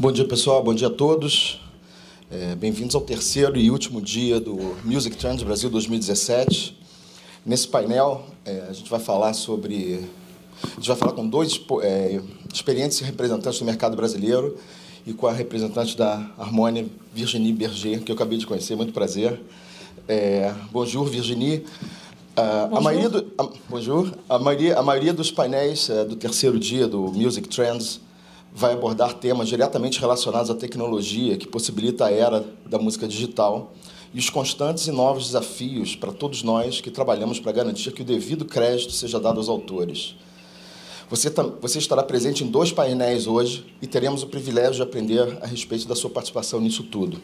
Bom dia, pessoal. Bom dia a todos. É, Bem-vindos ao terceiro e último dia do Music Trends Brasil 2017. Nesse painel, é, a gente vai falar sobre. A gente vai falar com dois é, experientes representantes do mercado brasileiro e com a representante da Harmonia, Virginie Berger, que eu acabei de conhecer. Muito prazer. É, bonjour, Virginie. Uh, a maioria do, a, bonjour. A maioria, a maioria dos painéis é, do terceiro dia do Music Trends vai abordar temas diretamente relacionados à tecnologia que possibilita a era da música digital e os constantes e novos desafios para todos nós que trabalhamos para garantir que o devido crédito seja dado aos autores. Você, você estará presente em dois painéis hoje e teremos o privilégio de aprender a respeito da sua participação nisso tudo.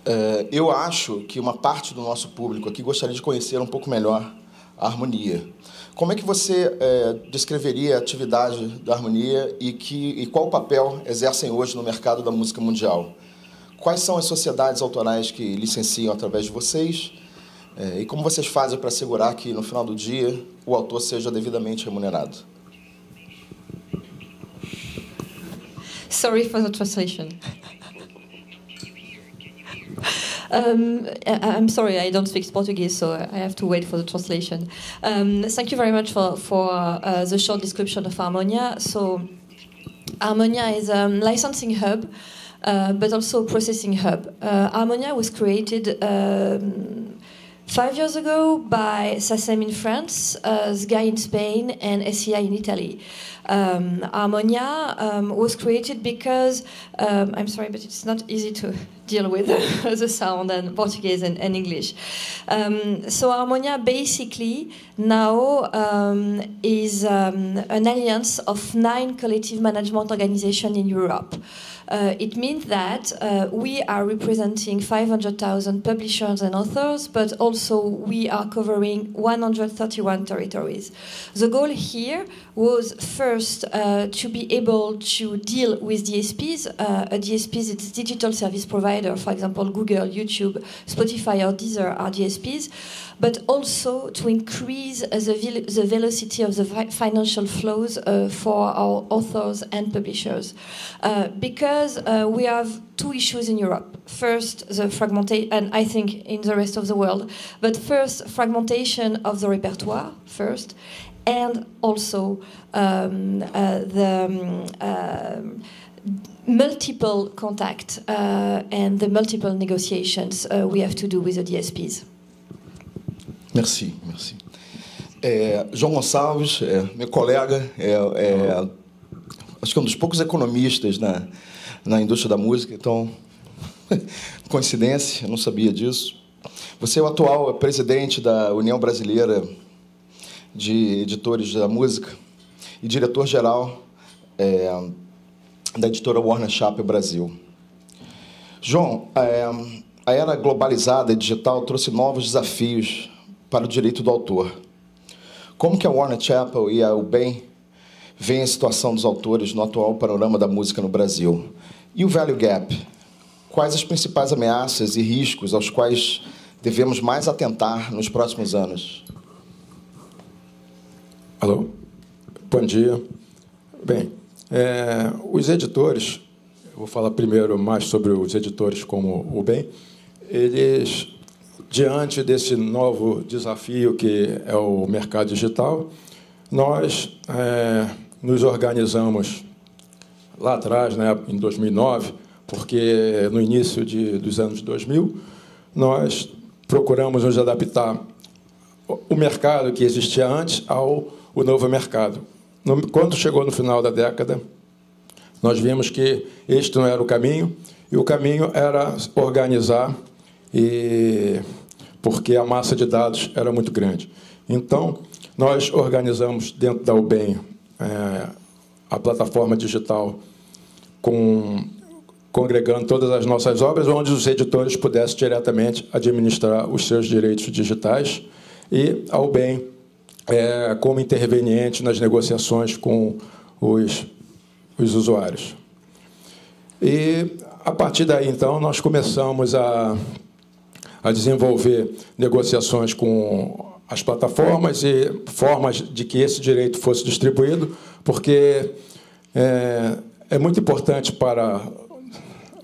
Uh, eu acho que uma parte do nosso público aqui gostaria de conhecer um pouco melhor a harmonia. Como é que você é, descreveria a atividade da harmonia e, que, e qual papel exercem hoje no mercado da música mundial? Quais são as sociedades autorais que licenciam através de vocês? É, e como vocês fazem para assegurar que, no final do dia, o autor seja devidamente remunerado? Sorry for the translation. Um, I, am sorry, I don't speak Portuguese, so I have to wait for the translation. Um, thank you very much for, for uh, the short description of Harmonia. So, Harmonia is a licensing hub, uh, but also a processing hub. Uh, Harmonia was created um, five years ago by SACEM in France, uh, SGAI in Spain, and SCI in Italy. Um, um, was created because, um, I'm sorry, but it's not easy to deal with the sound and Portuguese and, and English. Um, so Harmonia basically now um, is um, an alliance of nine collective management organizations in Europe. Uh, it means that uh, we are representing 500,000 publishers and authors, but also we are covering 131 territories. The goal here was first uh, to be able to deal with DSPs. Uh, a DSP is a digital service provider, for example, Google, YouTube, Spotify, or Deezer are DSPs but also to increase the, the velocity of the financial flows uh, for our authors and publishers. Uh, because uh, we have two issues in Europe. First, the fragmentation, and I think in the rest of the world, but first, fragmentation of the repertoire, first, and also um, uh, the uh, multiple contact uh, and the multiple negotiations uh, we have to do with the DSPs. Merci, merci. É, João Gonçalves, é, meu colega, é, é, acho que é um dos poucos economistas na, na indústria da música, então, coincidência, eu não sabia disso. Você é o atual presidente da União Brasileira de Editores da Música e diretor-geral é, da editora Warner Chappell Brasil. João, é, a era globalizada e digital trouxe novos desafios para o direito do autor. Como que a Warner Chappell e a UBEM veem a situação dos autores no atual panorama da música no Brasil? E o Value Gap? Quais as principais ameaças e riscos aos quais devemos mais atentar nos próximos anos? Alô? Bom dia. Bem, é, os editores, vou falar primeiro mais sobre os editores como o bem, eles diante desse novo desafio que é o mercado digital, nós é, nos organizamos lá atrás, né, em 2009, porque no início de, dos anos 2000, nós procuramos nos adaptar o mercado que existia antes ao o novo mercado. Quando chegou no final da década, nós vimos que este não era o caminho, e o caminho era organizar e porque a massa de dados era muito grande. Então, nós organizamos dentro da UBEM é, a plataforma digital com congregando todas as nossas obras, onde os editores pudessem diretamente administrar os seus direitos digitais e a UBEM é, como interveniente nas negociações com os, os usuários. E a partir daí, então, nós começamos a a desenvolver negociações com as plataformas e formas de que esse direito fosse distribuído, porque é, é muito importante para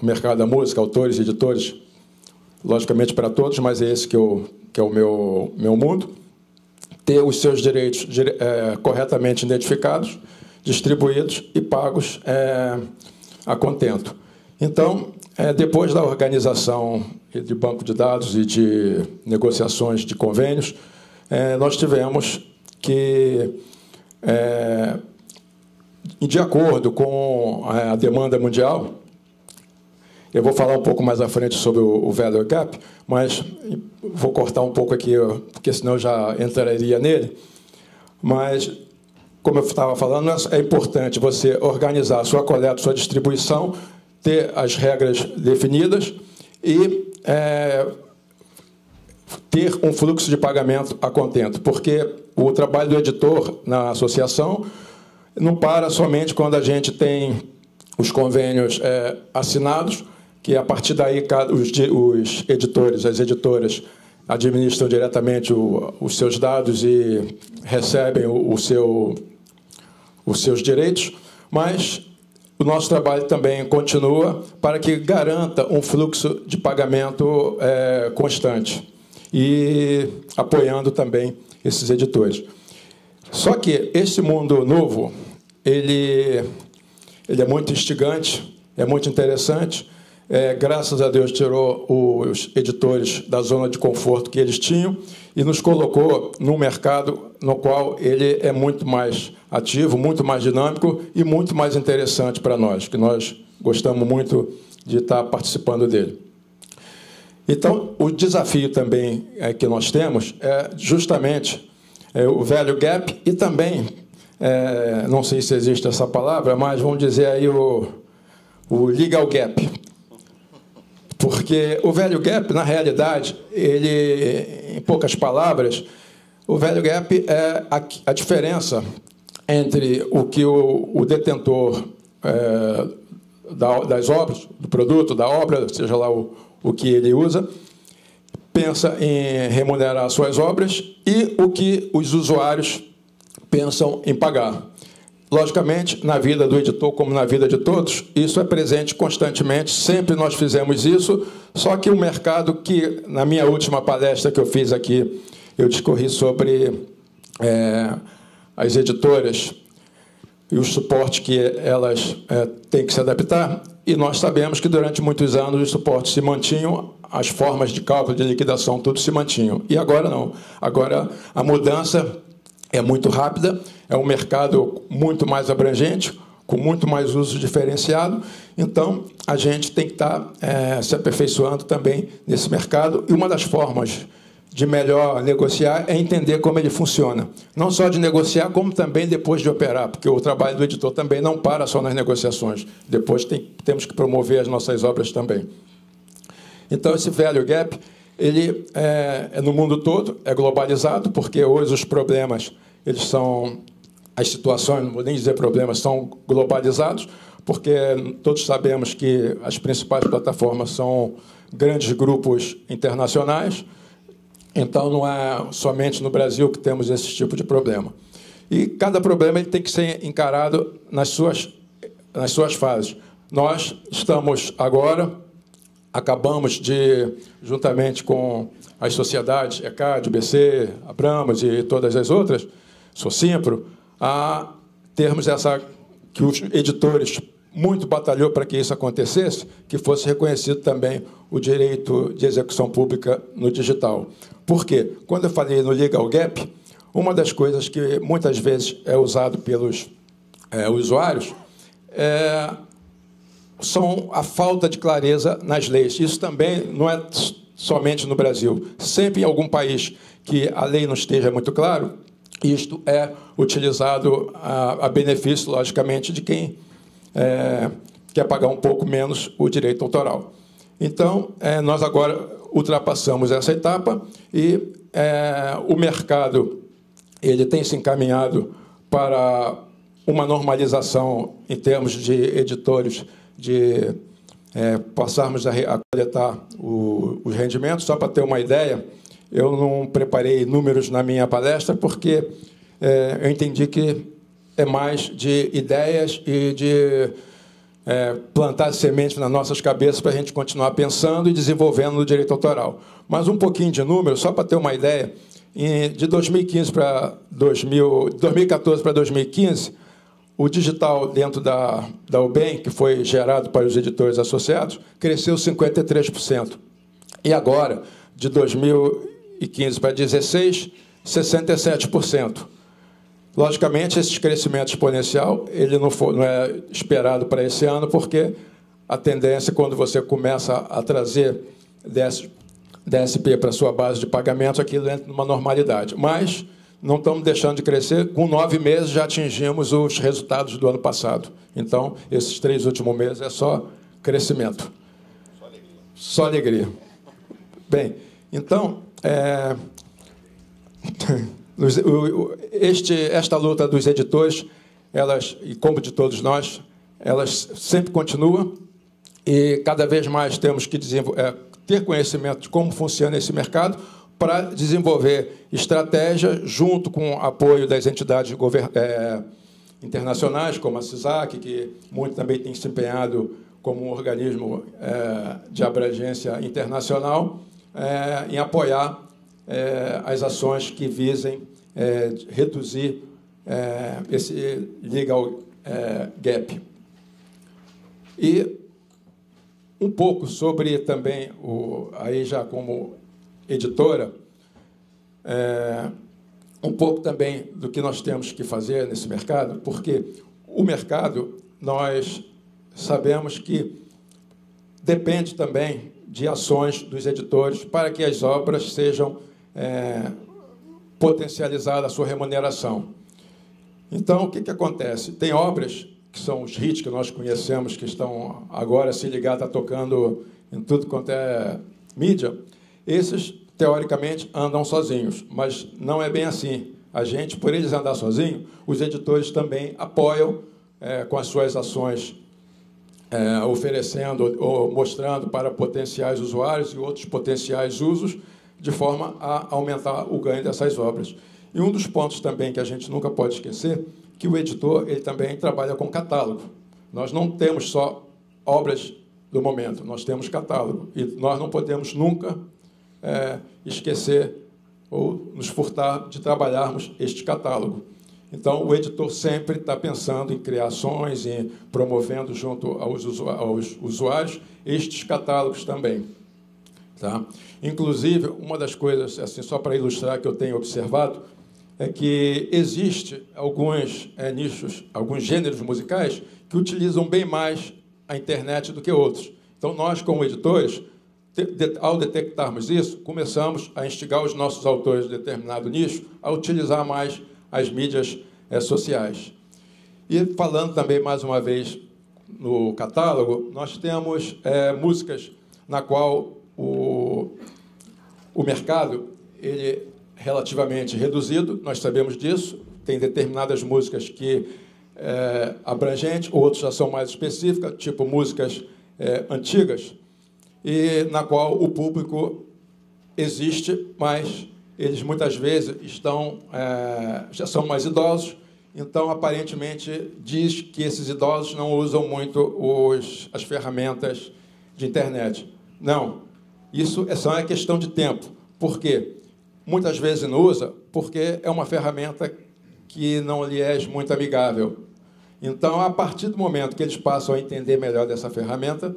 o mercado da música, autores, editores, logicamente para todos, mas é esse que, eu, que é o meu, meu mundo, ter os seus direitos é, corretamente identificados, distribuídos e pagos é, a contento. Então, é, depois da organização de banco de dados e de negociações de convênios, é, nós tivemos que, é, de acordo com a demanda mundial, eu vou falar um pouco mais à frente sobre o, Value Gap, mas vou cortar um pouco aqui, porque senão eu já entraria nele. Mas, como eu estava falando, é importante você organizar a sua coleta, sua distribuição ter as regras definidas e é, ter um fluxo de pagamento a contento, porque o trabalho do editor na associação não para somente quando a gente tem os convênios é, assinados, que a partir daí os, os, editores, as editoras administram diretamente o, os seus dados e recebem o, o seu, os seus direitos, mas o nosso trabalho também continua para que garanta um fluxo de pagamento é, constante e apoiando também esses editores. Só que esse mundo novo, ele, ele é muito instigante, é muito interessante. É, graças a Deus tirou os editores da zona de conforto que eles tinham e nos colocou num mercado no qual ele é muito mais ativo, muito mais dinâmico e muito mais interessante para nós, que nós gostamos muito de estar participando dele. Então, o desafio também é, que nós temos é justamente é, o velho gap e também, é, não sei se existe essa palavra, mas vamos dizer aí o, o legal gap. Porque o velho gap, na realidade, ele, em poucas palavras, o velho gap é a, a diferença entre o que o, o detentor é, da, das obras, do produto, da obra, seja lá o, o que ele usa, pensa em remunerar suas obras e o que os usuários pensam em pagar. Logicamente, na vida do editor, como na vida de todos, isso é presente constantemente, sempre nós fizemos isso, só que o mercado que, na minha última palestra que eu fiz aqui, eu discorri sobre é, as editoras e o suporte que elas é, têm que se adaptar, e nós sabemos que durante muitos anos os suportes se mantinham, as formas de cálculo de liquidação, tudo se mantinham. E agora não. Agora a mudança é muito rápida, é um mercado muito mais abrangente, com muito mais uso diferenciado. Então, a gente tem que estar é, se aperfeiçoando também nesse mercado. E uma das formas de melhor negociar é entender como ele funciona. Não só de negociar, como também depois de operar, porque o trabalho do editor também não para só nas negociações. Depois tem, temos que promover as nossas obras também. Então, esse value gap, ele é, é no mundo todo, é globalizado, porque hoje os problemas, eles são as situações, não vou nem dizer problemas, são globalizados, porque todos sabemos que as principais plataformas são grandes grupos internacionais, então não é somente no Brasil que temos esse tipo de problema. E cada problema ele tem que ser encarado nas suas, nas suas fases. Nós estamos agora, acabamos de, juntamente com as sociedades, ECAD, BC, Abramos e todas as outras, Socimpro, a termos essa que os editores muito batalhou para que isso acontecesse, que fosse reconhecido também o direito de execução pública no digital. Por quê? Quando eu falei no legal gap, uma das coisas que muitas vezes é usado pelos é, usuários é, são a falta de clareza nas leis. Isso também não é somente no Brasil. Sempre em algum país que a lei não esteja muito claro, isto é utilizado a, a benefício, logicamente, de quem é, quer pagar um pouco menos o direito autoral. Então, é, nós agora ultrapassamos essa etapa e é, o mercado ele tem se encaminhado para uma normalização em termos de editores, de é, passarmos a, a coletar o, os rendimentos. Só para ter uma ideia, eu não preparei números na minha palestra porque é, eu entendi que é mais de ideias e de é, plantar sementes nas nossas cabeças para a gente continuar pensando e desenvolvendo no direito autoral. Mas um pouquinho de número, só para ter uma ideia, de 2015 para 2014 para 2015, o digital dentro da, da UBEM, que foi gerado para os editores associados, cresceu 53%. E agora, de 2015 para 2016, 67%. Logicamente, esse crescimento exponencial ele não, foi, não é esperado para esse ano, porque a tendência, quando você começa a trazer DSP para a sua base de pagamento, aquilo entra numa normalidade. Mas não estamos deixando de crescer. Com nove meses já atingimos os resultados do ano passado. Então, esses três últimos meses é só crescimento. Só alegria. Só alegria. Bem, então, é... este, esta luta dos editores, elas, e como de todos nós, elas sempre continua e cada vez mais temos que é, ter conhecimento de como funciona esse mercado para desenvolver estratégia junto com o apoio das entidades é, internacionais, como a CISAC, que muito também tem se empenhado como um organismo é, de abrangência internacional, é, em apoiar é, as ações que visem é, reduzir é, esse legal gap. E um pouco sobre também, o, aí já como editora, é, um pouco também do que nós temos que fazer nesse mercado, porque o mercado, nós sabemos que depende também de ações dos editores para que as obras sejam é, potencializadas a sua remuneração. Então, o que, que acontece? Tem obras que são os hits que nós conhecemos, que estão agora se ligados, está tocando em tudo quanto é mídia, esses, teoricamente, andam sozinhos, mas não é bem assim. A gente, por eles andar sozinho, os editores também apoiam é, com as suas ações, é, oferecendo ou mostrando para potenciais usuários e outros potenciais usos, de forma a aumentar o ganho dessas obras. E um dos pontos também que a gente nunca pode esquecer que o editor ele também trabalha com catálogo. Nós não temos só obras do momento, nós temos catálogo. E nós não podemos nunca é, esquecer ou nos furtar de trabalharmos este catálogo. Então, o editor sempre está pensando em criações, em promovendo junto aos usuários estes catálogos também. Tá? Inclusive, uma das coisas, assim, só para ilustrar que eu tenho observado, é que existe alguns é, nichos, alguns gêneros musicais que utilizam bem mais a internet do que outros. Então, nós, como editores, ao detectarmos isso, começamos a instigar os nossos autores de determinado nicho a utilizar mais as mídias é, sociais. E falando também, mais uma vez, no catálogo, nós temos é, músicas na qual o, o mercado ele relativamente reduzido, nós sabemos disso. Tem determinadas músicas que é abrangente, outras já são mais específicas, tipo músicas é, antigas, e na qual o público existe, mas eles muitas vezes estão é, já são mais idosos, então aparentemente diz que esses idosos não usam muito os, as ferramentas de internet. Não, isso é só uma questão de tempo. Por quê? muitas vezes não usa porque é uma ferramenta que não lhe é muito amigável. Então, a partir do momento que eles passam a entender melhor dessa ferramenta,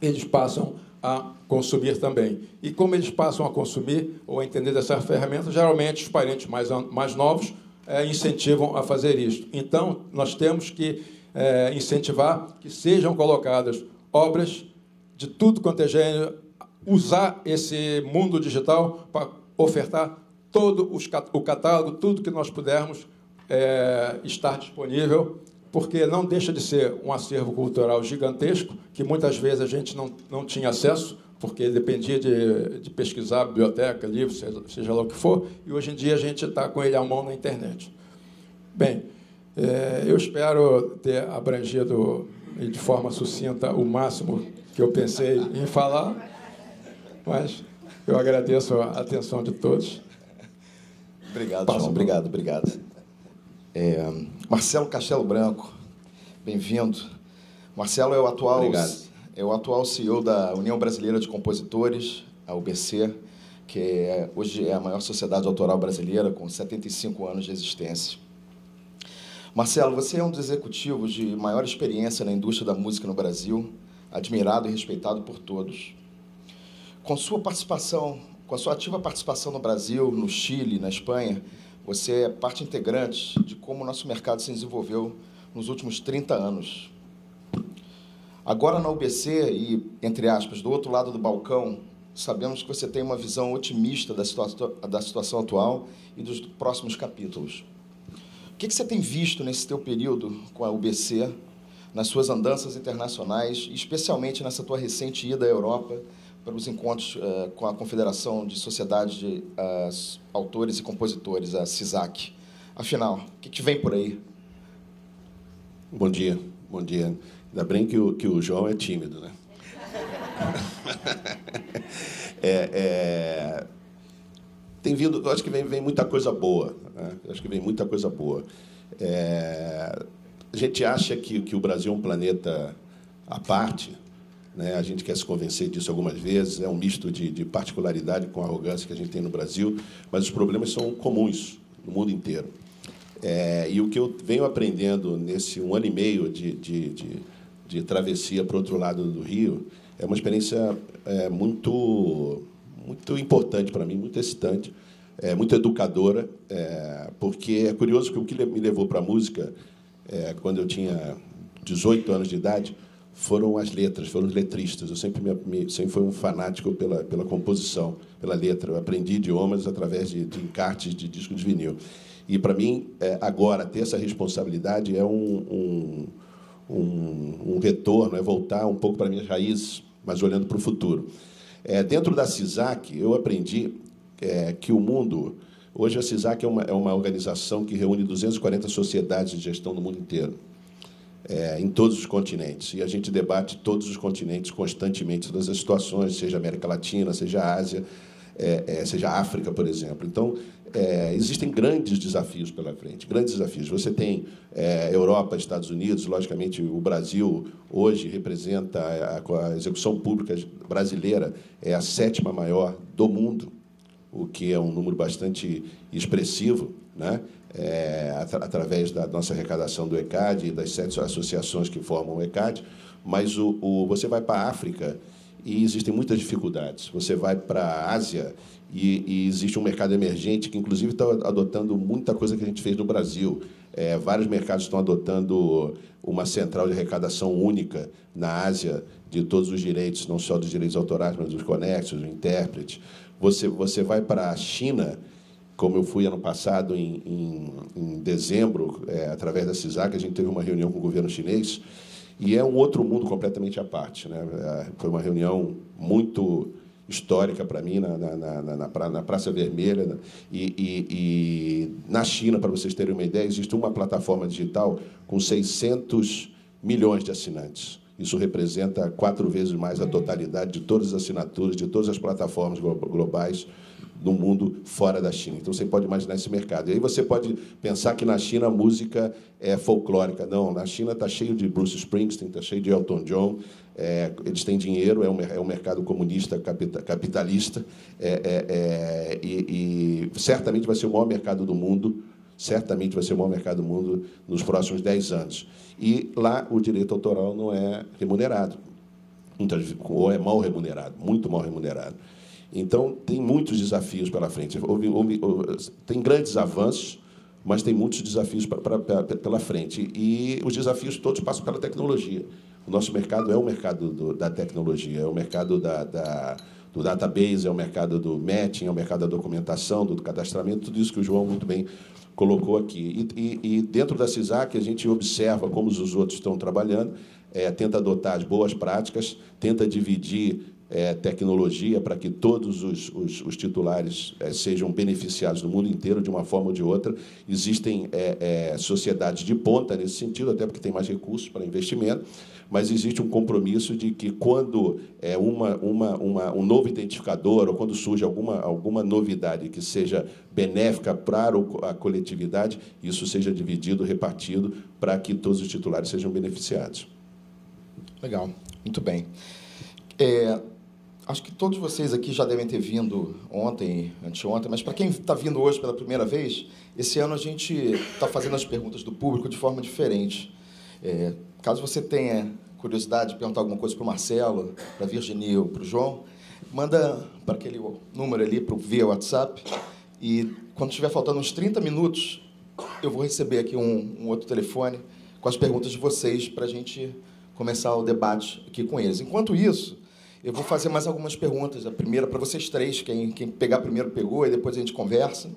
eles passam a consumir também. E como eles passam a consumir ou a entender dessa ferramenta, geralmente os parentes mais, mais novos é, incentivam a fazer isso. Então, nós temos que é, incentivar que sejam colocadas obras de tudo quanto é gênero, usar esse mundo digital para ofertar todo o catálogo, tudo que nós pudermos é, estar disponível, porque não deixa de ser um acervo cultural gigantesco, que muitas vezes a gente não, não tinha acesso, porque dependia de, de pesquisar biblioteca, livro, seja, seja, lá o que for, e hoje em dia a gente está com ele à mão na internet. Bem, é, eu espero ter abrangido de forma sucinta o máximo que eu pensei em falar, mas eu agradeço a atenção de todos. Obrigado, João. Obrigado, obrigado. É, Marcelo Castelo Branco, bem-vindo. Marcelo é o atual Obrigado. é o atual CEO da União Brasileira de Compositores, a UBC, que é, hoje é a maior sociedade autoral brasileira com 75 anos de existência. Marcelo, você é um dos executivos de maior experiência na indústria da música no Brasil, admirado e respeitado por todos. Com sua participação, com a sua ativa participação no Brasil, no Chile, na Espanha, você é parte integrante de como o nosso mercado se desenvolveu nos últimos 30 anos. Agora na UBC e, entre aspas, do outro lado do balcão, sabemos que você tem uma visão otimista da, situa da situação atual e dos próximos capítulos. O que, que você tem visto nesse teu período com a UBC, nas suas andanças internacionais, especialmente nessa tua recente ida à Europa para os encontros uh, com a Confederação de Sociedades de uh, Autores e Compositores, a CISAC? Afinal, o que, que vem por aí? Bom dia, bom dia. Ainda bem que o, que o João é tímido, né? é, é, tem vindo, acho que vem, vem muita coisa boa. Né? Acho que vem muita coisa boa. É, a gente acha que, que o Brasil é um planeta à parte. Né? A gente quer se convencer disso algumas vezes. É um misto de, de particularidade com arrogância que a gente tem no Brasil, mas os problemas são comuns no mundo inteiro. É, e o que eu venho aprendendo nesse um ano e meio de, de, de, de travessia para o outro lado do Rio é uma experiência é, muito, muito importante para mim, muito excitante, é, muito educadora, é, porque é curioso que o que me levou para a música, é, quando eu tinha 18 anos de idade, foram as letras, foram os letristas. Eu sempre, me, me, sempre fui um fanático pela, pela composição, pela letra. Eu aprendi idiomas através de, de encartes de discos de vinil. E, para mim, é, agora, ter essa responsabilidade é um, um, um, um retorno, é voltar um pouco para minhas raízes, mas olhando para o futuro. É, dentro da CISAC, eu aprendi é, que o mundo. Hoje, a CISAC é uma, é uma organização que reúne 240 sociedades de gestão no mundo inteiro, é, em todos os continentes. E a gente debate todos os continentes constantemente, todas as situações, seja América Latina, seja Ásia, é, é, seja África, por exemplo. Então, é, existem grandes desafios pela frente, grandes desafios. Você tem é, Europa, Estados Unidos, logicamente o Brasil hoje representa a, a, execução pública brasileira é a sétima maior do mundo, o que é um número bastante expressivo, né? É, através da nossa arrecadação do ECAD e das sete associações que formam o ECAD. Mas o, o você vai para a África e existem muitas dificuldades. Você vai para a Ásia e, e, existe um mercado emergente que, inclusive, está adotando muita coisa que a gente fez no Brasil. É, vários mercados estão adotando uma central de arrecadação única na Ásia de todos os direitos, não só dos direitos autorais, mas dos conexos, do intérprete. Você, você vai para a China, como eu fui ano passado, em, em, em dezembro, é, através da CISAC, a gente teve uma reunião com o governo chinês, e é um outro mundo completamente à parte. Né? É, foi uma reunião muito histórica para mim na, na, na, na, Praça Vermelha. Né? E, e, e, na China, para vocês terem uma ideia, existe uma plataforma digital com 600 milhões de assinantes. Isso representa quatro vezes mais a totalidade de todas as assinaturas, de todas as plataformas globais do mundo fora da China. Então você pode imaginar esse mercado. E aí você pode pensar que na China a música é folclórica. Não, na China está cheio de Bruce Springsteen, está cheio de Elton John. É, eles têm dinheiro, é um, é um mercado comunista capitalista é, é, é, e, e certamente vai ser o maior mercado do mundo certamente vai ser o maior mercado do mundo nos próximos 10 anos. E lá o direito autoral não é remunerado, ou é mal remunerado, muito mal remunerado. Então, tem muitos desafios pela frente. Houve, houve, tem grandes avanços, mas tem muitos desafios pra, pra, pela frente. E os desafios todos passam pela tecnologia. O nosso mercado é o mercado do, da tecnologia, é o mercado da, da, do database, é o mercado do matching, é o mercado da documentação, do cadastramento, tudo isso que o João muito bem colocou aqui. E, e, e dentro da CISAC, a gente observa como os outros estão trabalhando, é, tenta adotar as boas práticas, tenta dividir é, tecnologia para que todos os, os, os titulares é, sejam beneficiados no mundo inteiro, de uma forma ou de outra. Existem é, é, sociedades de ponta nesse sentido, até porque tem mais recursos para investimento, mas existe um compromisso de que, quando é, uma, uma, uma, um novo identificador ou quando surge alguma, alguma novidade que seja benéfica para a coletividade, isso seja dividido, repartido, para que todos os titulares sejam beneficiados. Legal, muito bem. É, acho que todos vocês aqui já devem ter vindo ontem, anteontem, mas para quem está vindo hoje pela primeira vez, esse ano a gente está fazendo as perguntas do público de forma diferente. É, caso você tenha curiosidade de perguntar alguma coisa para o Marcelo, para a Virginia ou para o João, manda para aquele número ali pro, via WhatsApp e quando estiver faltando uns 30 minutos, eu vou receber aqui um, um outro telefone com as perguntas de vocês para a gente começar o debate aqui com eles. Enquanto isso, eu vou fazer mais algumas perguntas. A primeira para vocês três, quem, quem pegar primeiro pegou, e depois a gente conversa.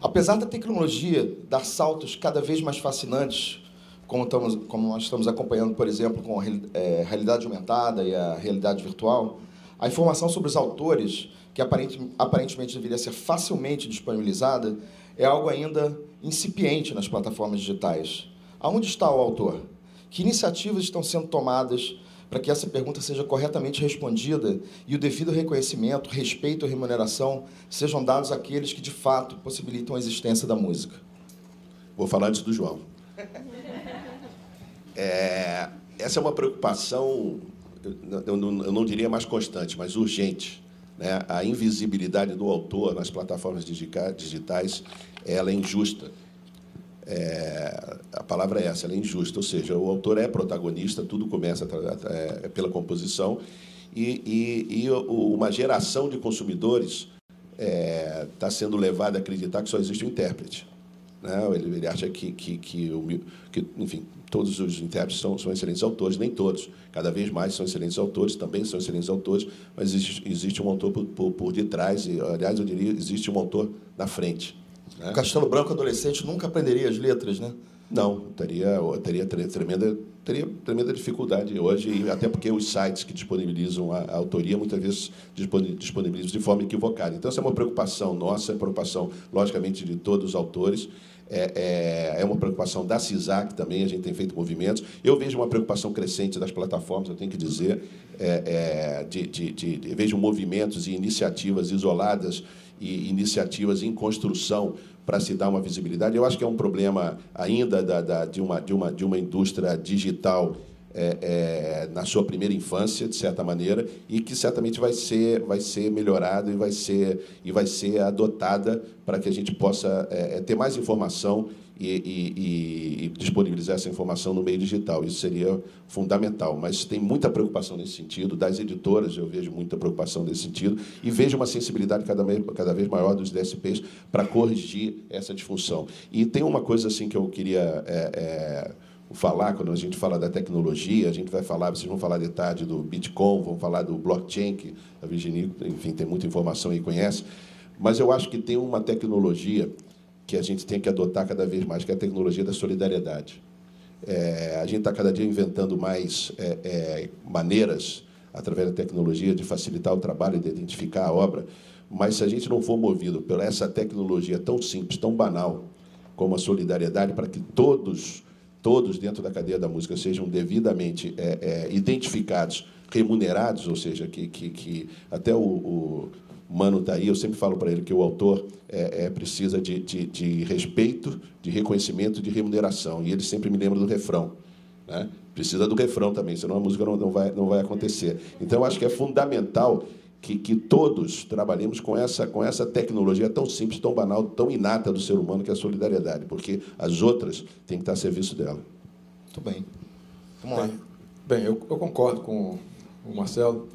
Apesar da tecnologia dar saltos cada vez mais fascinantes, como, estamos, como nós estamos acompanhando, por exemplo, com a é, realidade aumentada e a realidade virtual, a informação sobre os autores, que aparentemente deveria ser facilmente disponibilizada, é algo ainda incipiente nas plataformas digitais. Aonde está o autor? Que iniciativas estão sendo tomadas para que essa pergunta seja corretamente respondida e o devido reconhecimento, respeito e remuneração sejam dados àqueles que de fato possibilitam a existência da música? Vou falar antes do João. É, essa é uma preocupação eu não, eu não diria mais constante, mas urgente. Né? A invisibilidade do autor nas plataformas digitais ela é injusta. É, a palavra é essa, ela é injusta, ou seja, o autor é protagonista, tudo começa é, pela composição, e, e, e, uma geração de consumidores está é, tá sendo levada a acreditar que só existe um intérprete. Né? Ele, ele acha que, que, que, o, que, enfim, todos os intérpretes são, são excelentes autores, nem todos. Cada vez mais são excelentes autores, também são excelentes autores, mas existe, existe um autor por, por, por detrás, e, aliás, eu diria, existe um autor na frente. Né? O Castelo Branco adolescente nunca aprenderia as letras, né? Não, teria, teria tremenda, teria tremenda dificuldade hoje, até porque os sites que disponibilizam a, a, autoria muitas vezes disponibilizam de forma equivocada. Então, essa é uma preocupação nossa, é uma preocupação, logicamente, de todos os autores é, é, é, uma preocupação da CISAC também, a gente tem feito movimentos. Eu vejo uma preocupação crescente das plataformas, eu tenho que dizer, é, é, de, de, de, vejo movimentos e iniciativas isoladas e iniciativas em construção para se dar uma visibilidade. Eu acho que é um problema ainda da, da, de, uma, de, uma, de uma indústria digital é, é, na sua primeira infância, de certa maneira, e que certamente vai ser, vai ser melhorada e vai ser, e vai ser adotada para que a gente possa é, é ter mais informação e, e, e, disponibilizar essa informação no meio digital. Isso seria fundamental. Mas tem muita preocupação nesse sentido, das editoras eu vejo muita preocupação nesse sentido, e vejo uma sensibilidade cada vez, cada vez maior dos DSPs para corrigir essa disfunção. E tem uma coisa assim que eu queria é, é, falar, quando a gente fala da tecnologia, a gente vai falar, vocês vão falar de tarde do Bitcoin, vão falar do blockchain, que a Virginia, enfim, tem muita informação e conhece, mas eu acho que tem uma tecnologia que a gente tem que adotar cada vez mais, que é a tecnologia da solidariedade. É, a gente está cada dia inventando mais é, é, maneiras, através da tecnologia, de facilitar o trabalho, de identificar a obra, mas se a gente não for movido por essa tecnologia tão simples, tão banal, como a solidariedade, para que todos todos dentro da cadeia da música sejam devidamente é, é, identificados, remunerados, ou seja, que, que, que até o, o Mano está aí, eu sempre falo para ele que o autor é, é precisa de, de, de, respeito, de reconhecimento, de remuneração. E ele sempre me lembra do refrão. Né? Precisa do refrão também, senão a música não, não, vai, não vai acontecer. Então, eu acho que é fundamental que, que todos trabalhemos com essa, com essa tecnologia tão simples, tão banal, tão inata do ser humano, que é a solidariedade, porque as outras têm que estar a serviço dela. Muito bem. Vamos lá. Bem, eu, eu concordo com o Marcelo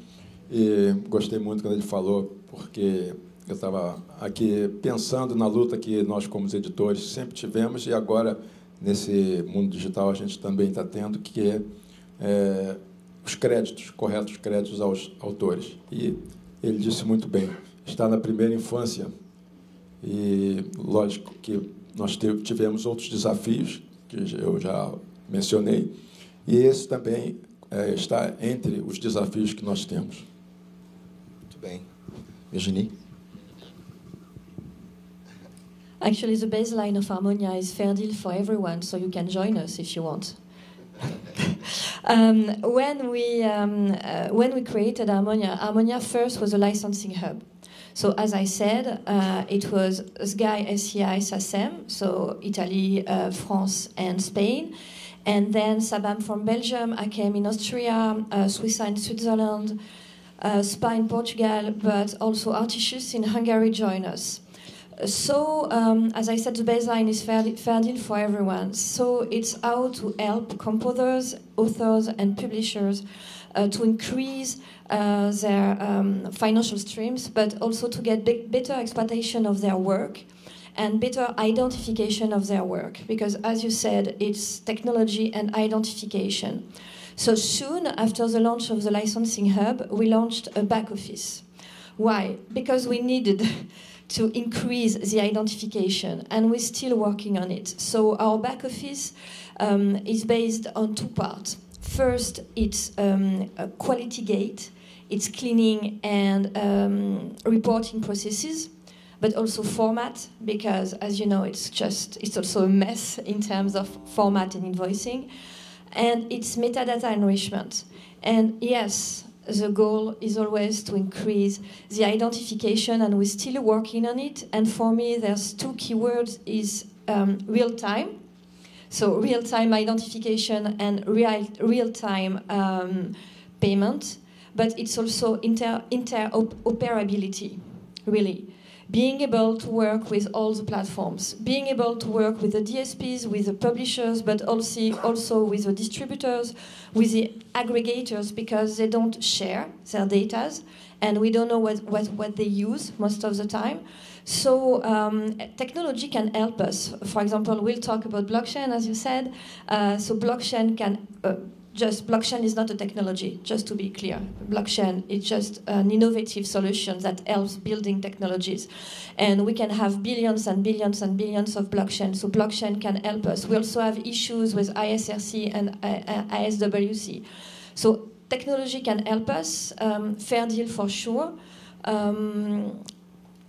e gostei muito quando ele falou, porque eu estava aqui pensando na luta que nós, como editores, sempre tivemos e agora, nesse mundo digital, a gente também está tendo, que é, é os créditos, corretos créditos aos autores. E ele disse muito bem, está na primeira infância. E lógico que nós tivemos outros desafios, que eu já mencionei, e esse também é, está entre os desafios que nós temos. Muito bem. Virginie? Actually, the baseline of Harmonia is fair deal for everyone, so you can join us if you want. um, when we um, uh, when we created Harmonia, Harmonia first was a licensing hub. So as I said, uh, it was Sky, SCI, SACEM, so Italy, uh, France, and Spain. And then Sabam from Belgium, I came in Austria, uh, Suiza in Switzerland, uh, Portugal, but also Artisius in Hungary join us. So, um, as I said, the baseline is fair, for everyone. So, it's how to help composers, authors, and publishers uh, to increase uh, their um, financial streams, but also to get better exploitation of their work and better identification of their work. Because, as you said, it's technology and identification. So, soon after the launch of the licensing hub, we launched a back office. Why? Because we needed to increase the identification, and we're still working on it. So our back office um, is based on two parts. First, it's um, a quality gate, it's cleaning and um, reporting processes, but also format, because as you know, it's just it's also a mess in terms of format and invoicing, and it's metadata enrichment. And yes, the goal is always to increase the identification and we're still working on it. And for me there's two keywords is um, real time. So real time identification and real, real time um, payment. But it's also inter interoperability really being able to work with all the platforms, being able to work with the DSPs, with the publishers, but also, also with the distributors, with the aggregators, because they don't share their data, and we don't know what, what, what they use most of the time. So um, technology can help us. For example, we'll talk about blockchain, as you said. Uh, so blockchain can uh, just blockchain is not a technology, just to be clear. Blockchain is just an innovative solution that helps building technologies. And we can have billions and billions and billions of blockchain, so blockchain can help us. We also have issues with ISRC and ISWC. So technology can help us, um, fair deal for sure. Um,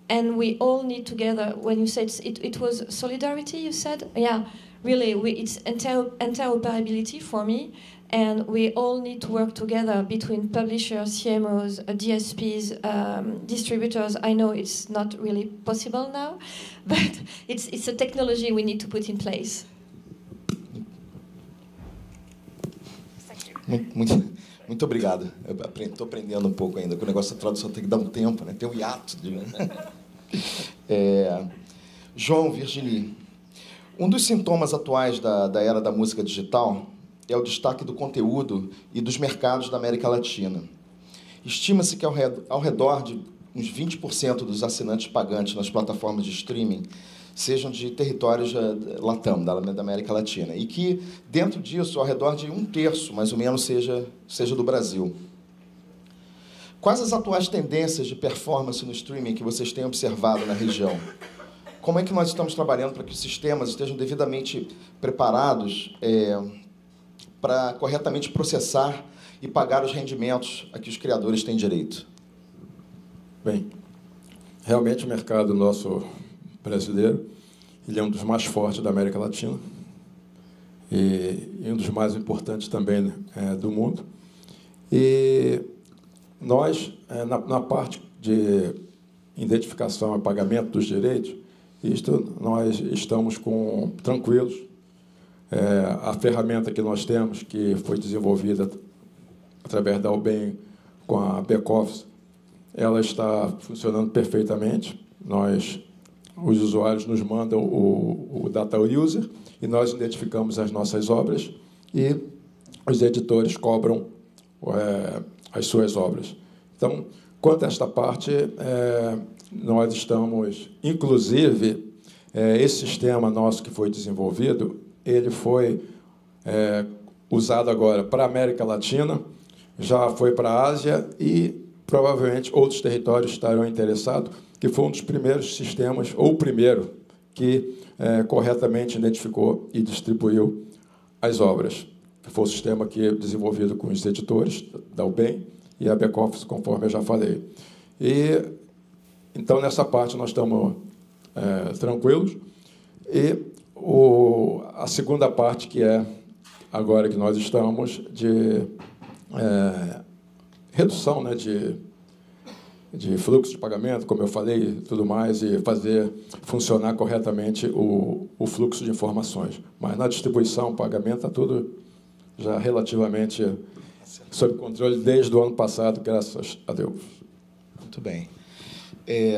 and we all need together, when you said it, it was solidarity, you said? Yeah, really, we, it's interoperability for me and we all need to work together between publishers, CMOs, uh, DSPs, um, distributors. I know it's not really possible now, but it's, it's a technology we need to put in place. Muito, muito, muito obrigado. Estou aprendendo um pouco ainda, que o negócio da tradução tem que dar um tempo, né? tem um hiato. De... é, João Virginie, um dos sintomas atuais da, da era da música digital é o destaque do conteúdo e dos mercados da América Latina. Estima-se que ao redor de uns 20% dos assinantes pagantes nas plataformas de streaming sejam de territórios latam, da América Latina, e que, dentro disso, ao redor de um terço, mais ou menos, seja, seja do Brasil. Quais as atuais tendências de performance no streaming que vocês têm observado na região? Como é que nós estamos trabalhando para que os sistemas estejam devidamente preparados é, para corretamente processar e pagar os rendimentos a que os criadores têm direito? Bem, realmente o mercado nosso brasileiro ele é um dos mais fortes da América Latina e, um dos mais importantes também é, do mundo. E nós, é, na, na, parte de identificação e pagamento dos direitos, isto nós estamos com tranquilos é, a ferramenta que nós temos, que foi desenvolvida através da UBEM com a back-office, ela está funcionando perfeitamente. Nós, os usuários nos mandam o, o data user e nós identificamos as nossas obras e os editores cobram é, as suas obras. Então, quanto a esta parte, é, nós estamos, inclusive, é, esse sistema nosso que foi desenvolvido, ele foi é, usado agora para a América Latina, já foi para a Ásia e provavelmente outros territórios estarão interessados, que foi um dos primeiros sistemas, ou o primeiro, que é, corretamente identificou e distribuiu as obras, que foi o sistema que desenvolvido com os editores da UBEM e a back-office, conforme eu já falei. E, então, nessa parte, nós estamos é, tranquilos. E o, a segunda parte, que é agora que nós estamos, de é, redução né, de, de fluxo de pagamento, como eu falei, tudo mais, e fazer funcionar corretamente o, o fluxo de informações. Mas na distribuição, pagamento, está tudo já relativamente sob controle desde o ano passado, graças a Deus. Muito bem. É,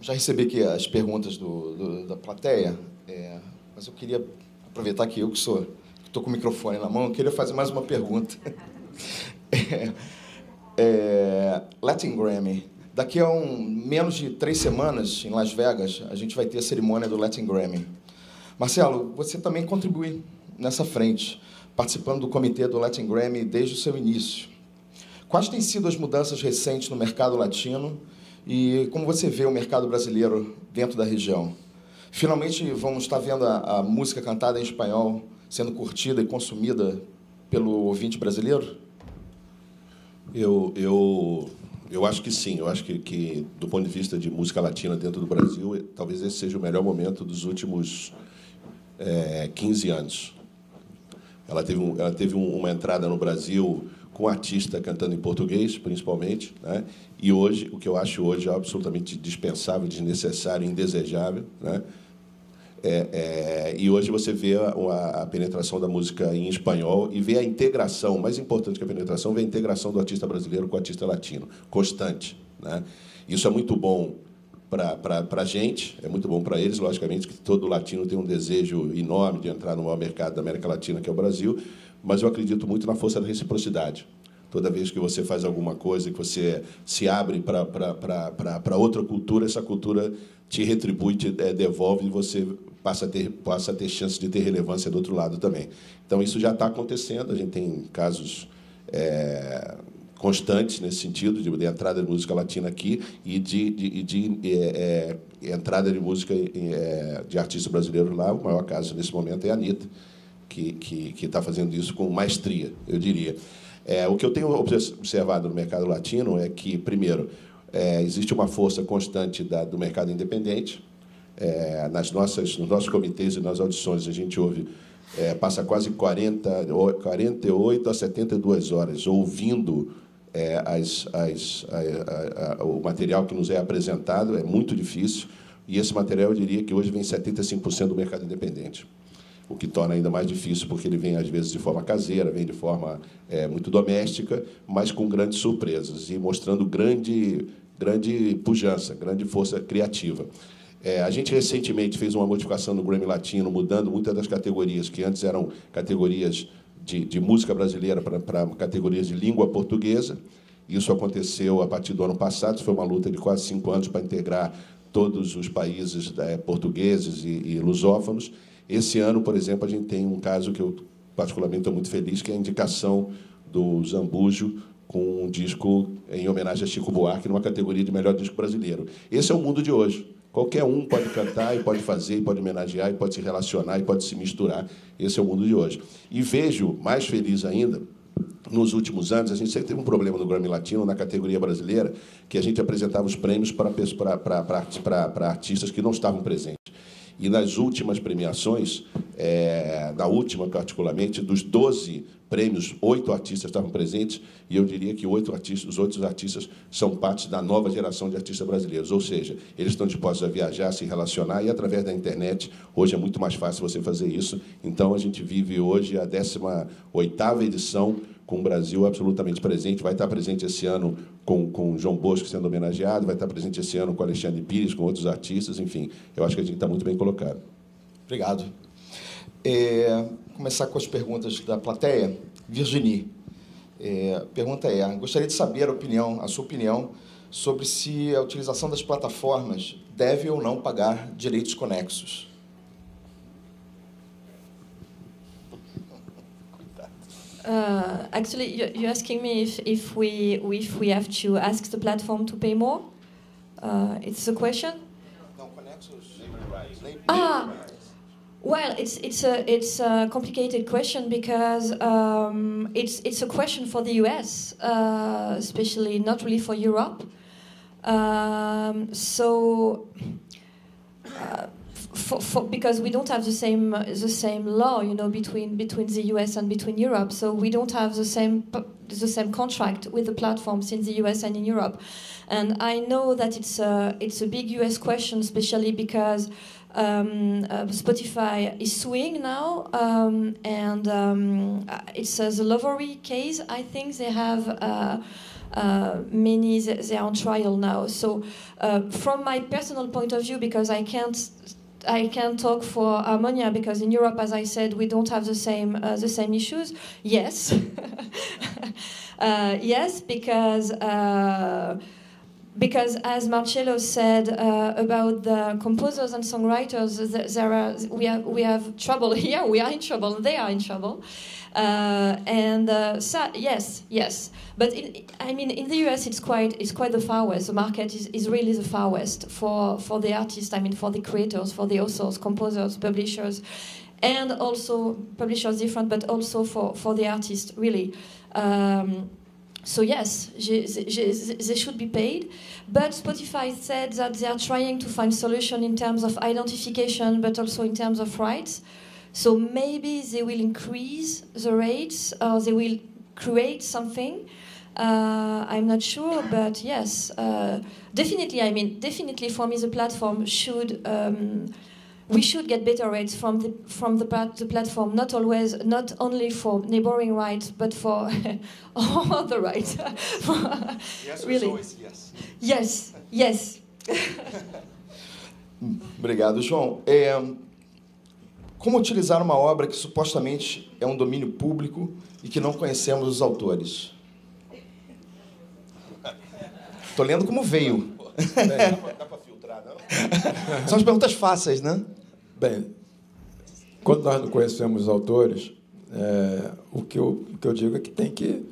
já recebi aqui as perguntas do, do da plateia, é, mas eu queria aproveitar que eu que sou estou com o microfone na mão, eu queria fazer mais uma pergunta. É, é, Latin Grammy. Daqui a um, menos de três semanas, em Las Vegas, a gente vai ter a cerimônia do Latin Grammy. Marcelo, você também contribui nessa frente, participando do comitê do Latin Grammy desde o seu início. Quais têm sido as mudanças recentes no mercado latino e como você vê o mercado brasileiro dentro da região? Finalmente vamos estar vendo a, a música cantada em espanhol sendo curtida e consumida pelo ouvinte brasileiro? Eu, eu, eu acho que sim. Eu acho que, que, do ponto de vista de música latina dentro do Brasil, talvez esse seja o melhor momento dos últimos é, 15 anos. Ela teve, um, ela teve uma entrada no Brasil com artista cantando em português, principalmente, né? e hoje, o que eu acho hoje absolutamente dispensável, desnecessário, indesejável, né? É, é, e hoje você vê a, a, penetração da música em espanhol e vê a integração, mais importante que a penetração, vê a integração do artista brasileiro com o artista latino, constante. Né? Isso é muito bom para a gente, é muito bom para eles, logicamente, que todo latino tem um desejo enorme de entrar no maior mercado da América Latina, que é o Brasil, mas eu acredito muito na força da reciprocidade. Toda vez que você faz alguma coisa, que você se abre para outra cultura, essa cultura te retribui, te é, devolve e você passa a ter passa a ter chance de ter relevância do outro lado também. Então isso já está acontecendo. A gente tem casos é, constantes nesse sentido de, de, entrada de música latina aqui e de, de, de é, entrada de música de artistas brasileiros lá. O maior caso nesse momento é a Anitta, que que está fazendo isso com maestria, eu diria. É, o que eu tenho observado no mercado latino é que, primeiro, é, existe uma força constante da, do mercado independente. É, nas nossas, nos nossos comitês e nas audições, a gente ouve, é, passa quase 40, 48 a 72 horas ouvindo é, as, as, a, a, a, o material que nos é apresentado. É muito difícil. E esse material, eu diria que hoje vem 75% do mercado independente o que torna ainda mais difícil, porque ele vem, às vezes, de forma caseira, vem de forma é, muito doméstica, mas com grandes surpresas e mostrando grande, grande pujança, grande força criativa. É, a gente recentemente fez uma modificação no Grammy Latino, mudando muitas das categorias que antes eram categorias de, de música brasileira para categorias de língua portuguesa. Isso aconteceu a partir do ano passado, isso foi uma luta de quase cinco anos para integrar todos os países é, portugueses e, e lusófonos. Esse ano, por exemplo, a gente tem um caso que eu particularmente estou muito feliz, que é a indicação do Zambujo com um disco em homenagem a Chico Buarque, numa categoria de melhor disco brasileiro. Esse é o mundo de hoje. Qualquer um pode cantar e pode fazer, e pode homenagear, e pode se relacionar, e pode se misturar. Esse é o mundo de hoje. E vejo, mais feliz ainda, nos últimos anos, a gente sempre teve um problema no Grammy Latino, na categoria brasileira, que a gente apresentava os prêmios para, para, para, para artistas que não estavam presentes. E nas últimas premiações, é, na última particularmente, dos 12 prêmios, oito artistas estavam presentes, e eu diria que oito artistas, os outros artistas são parte da nova geração de artistas brasileiros. Ou seja, eles estão dispostos a viajar, a se relacionar, e através da internet, hoje é muito mais fácil você fazer isso. Então, a gente vive hoje a 18ª edição com o Brasil absolutamente presente. Vai estar presente esse ano com, com João Bosco sendo homenageado, vai estar presente esse ano com Alexandre Pires, com outros artistas, enfim. Eu acho que a gente está muito bem colocado. Obrigado. É, começar com as perguntas da plateia. Virginie, é, pergunta é: gostaria de saber a opinião, a sua opinião sobre se a utilização das plataformas deve ou não pagar direitos conexos. Uh, actually, you're asking me if, if we if we have to ask the platform to pay more. Uh, it's a question. Ah, well, it's it's a it's a complicated question because um, it's it's a question for the US, uh, especially not really for Europe. Um, so, uh, for, for, because we don't have the same the same law, you know, between between the US and between Europe. So we don't have the same the same contract with the platforms in the US and in Europe. And I know that it's a it's a big US question, especially because. Um, uh, Spotify is suing now, um, and um, it's uh, the Lovery case. I think they have uh, uh, many they are on trial now. So, uh, from my personal point of view, because I can't. I can't talk for Harmonia because in Europe, as I said, we don't have the same uh, the same issues. Yes, yes, because because as Marcello said uh, about the composers and songwriters, there are, we, have, we have trouble here, we are in trouble, they are in trouble. Uh, and uh, so, yes, yes. But in, I mean, in the US, it's quite, it's quite the far west. The market is, is really the far west for, for the artists, I mean, for the creators, for the authors, composers, publishers, and also publishers different, but also for, for the artists, really. Um, so yes, they should be paid. But Spotify said that they are trying to find solution in terms of identification, but also in terms of rights. So maybe they will increase the rates, or they will create something. Uh, I'm not sure, but yes, uh, definitely. I mean, definitely for me, the platform should. Um, we should get better rates from the from the, the platform, not always, not only for neighboring rights, but for all the rights. yes, really. always yes. Yes, yes. Obrigado, João. É, como utilizar uma obra que supostamente é um domínio público e que não conhecemos os autores? Estou lendo como veio. Dá para filtrar, não? São as perguntas fáceis, né? Bem, quando nós não conhecemos os autores, é, o, que eu, o que eu digo é que tem que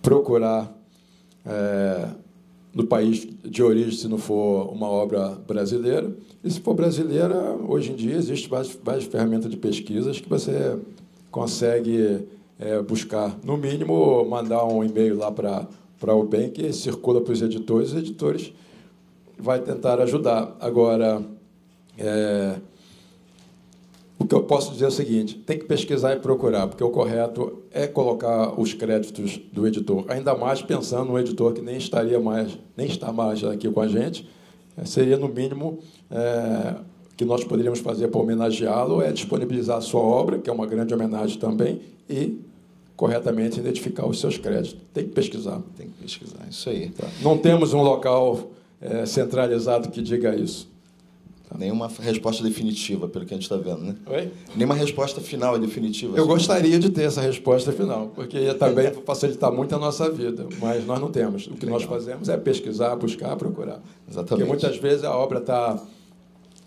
procurar é, no país de origem, se não for uma obra brasileira. E se for brasileira, hoje em dia existem várias, várias ferramentas de pesquisas que você consegue é, buscar. No mínimo, mandar um e-mail lá para o BEM, que circula para os editores, os editores vai tentar ajudar. Agora, é, o que eu posso dizer é o seguinte: tem que pesquisar e procurar, porque o correto é colocar os créditos do editor, ainda mais pensando no editor que nem estaria mais, nem está mais aqui com a gente, é, seria no mínimo é, que nós poderíamos fazer para homenageá-lo é disponibilizar a sua obra, que é uma grande homenagem também, e corretamente identificar os seus créditos. Tem que pesquisar. Tem que pesquisar, isso aí. Tá. Não temos um local é, centralizado que diga isso. Nenhuma resposta definitiva, pelo que a gente está vendo, né? Oi? Nenhuma resposta final e definitiva. Eu gostaria de ter essa resposta final, porque ia também facilitar muito a nossa vida, mas nós não temos. O que Legal. nós fazemos é pesquisar, buscar, procurar. Exatamente. Porque muitas vezes a obra está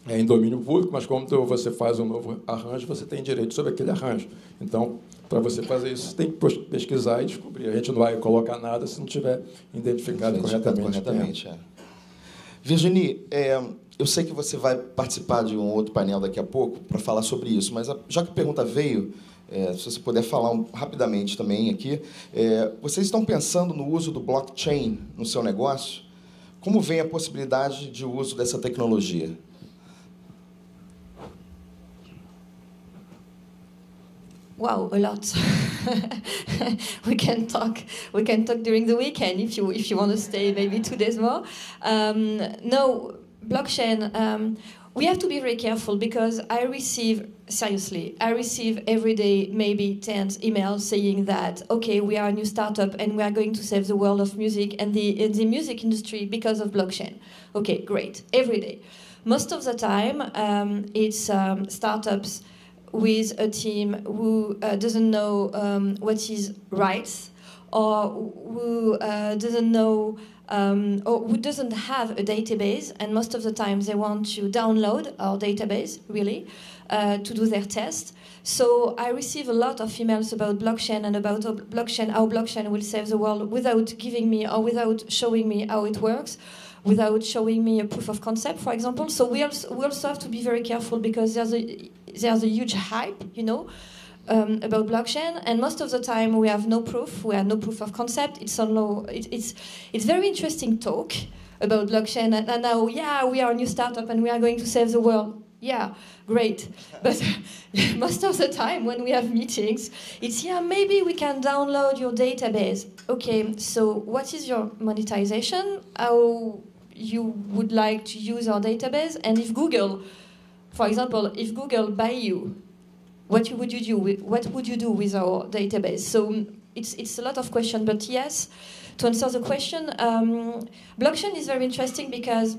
é, em domínio público, mas como você faz um novo arranjo, você tem direito sobre aquele arranjo. Então, para você fazer isso, você tem que pesquisar e descobrir. A gente não vai colocar nada se não tiver identificado corretamente. corretamente é. Virginie, é, eu sei que você vai participar de um outro painel daqui a pouco para falar sobre isso, mas já que a pergunta veio, é, se você puder falar um, rapidamente também aqui, é, vocês estão pensando no uso do blockchain no seu negócio? Como vem a possibilidade de uso dessa tecnologia? Wow, a lot. we can talk. We can talk during the weekend if you if you want to stay maybe two days more. Um, no, blockchain, um, we have to be very careful because I receive, seriously, I receive every day maybe 10 emails saying that, okay, we are a new startup and we are going to save the world of music and the, the music industry because of blockchain. Okay, great, every day. Most of the time, um, it's um, startups with a team who uh, doesn't know um, what is rights or who uh, doesn't know um, or who doesn't have a database, and most of the time they want to download our database, really, uh, to do their test. So I receive a lot of emails about blockchain and about blockchain, how blockchain will save the world without giving me or without showing me how it works, without showing me a proof of concept, for example. So we also, we also have to be very careful because there's a, there's a huge hype, you know, um, about blockchain, and most of the time we have no proof. We have no proof of concept. It's on low. It, it's it's very interesting talk. about blockchain, and, and now, yeah, we are a new startup and we are going to save the world. Yeah, great. But most of the time when we have meetings, it's, yeah, maybe we can download your database. Okay, so what is your monetization? How you would like to use our database? And if Google, for example, if Google buy you, what would you do? With, what would you do with our database? So it's, it's a lot of questions, but yes, to answer the question, um, blockchain is very interesting because